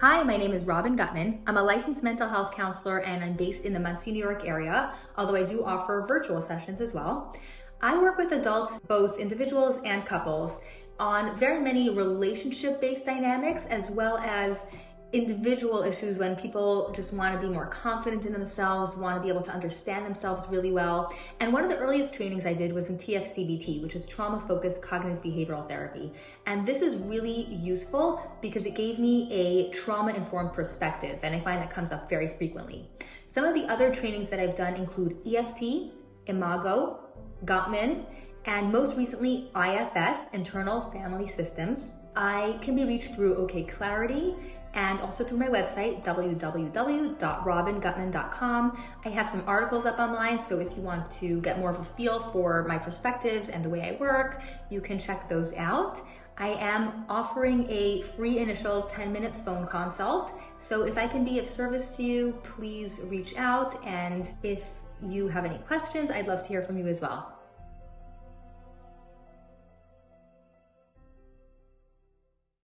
Hi, my name is Robin Gutman. I'm a licensed mental health counselor and I'm based in the Monsey, New York area, although I do offer virtual sessions as well. I work with adults, both individuals and couples, on very many relationship based dynamics as well as individual issues when people just want to be more confident in themselves, want to be able to understand themselves really well. And one of the earliest trainings I did was in TFCBT, which is trauma focused cognitive behavioral therapy. And this is really useful because it gave me a trauma informed perspective. And I find that comes up very frequently. Some of the other trainings that I've done include EFT, Imago, Gottman, and most recently IFS, Internal Family Systems. I can be reached through OK Clarity and also through my website, www.robingutman.com. I have some articles up online, so if you want to get more of a feel for my perspectives and the way I work, you can check those out. I am offering a free initial 10 minute phone consult. So if I can be of service to you, please reach out. And if you have any questions, I'd love to hear from you as well.